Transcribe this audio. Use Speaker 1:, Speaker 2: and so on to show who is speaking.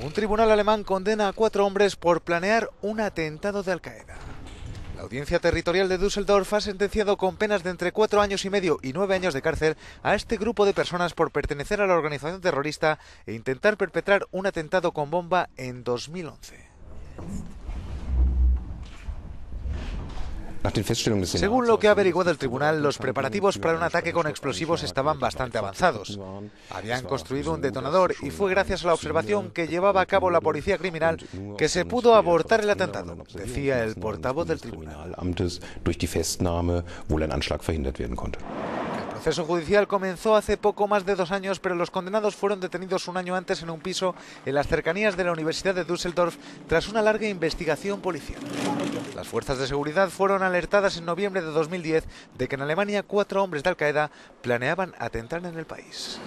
Speaker 1: Un tribunal alemán condena a cuatro hombres por planear un atentado de Al-Qaeda. La audiencia territorial de Düsseldorf ha sentenciado con penas de entre cuatro años y medio y nueve años de cárcel a este grupo de personas por pertenecer a la organización terrorista e intentar perpetrar un atentado con bomba en 2011. Según lo que ha averiguado el tribunal, los preparativos para un ataque con explosivos estaban bastante avanzados. Habían construido un detonador y fue gracias a la observación que llevaba a cabo la policía criminal que se pudo abortar el atentado, decía el portavoz del tribunal. El proceso judicial comenzó hace poco más de dos años, pero los condenados fueron detenidos un año antes en un piso en las cercanías de la Universidad de Düsseldorf tras una larga investigación policial. Las fuerzas de seguridad fueron alertadas en noviembre de 2010 de que en Alemania cuatro hombres de Al-Qaeda planeaban atentar en el país.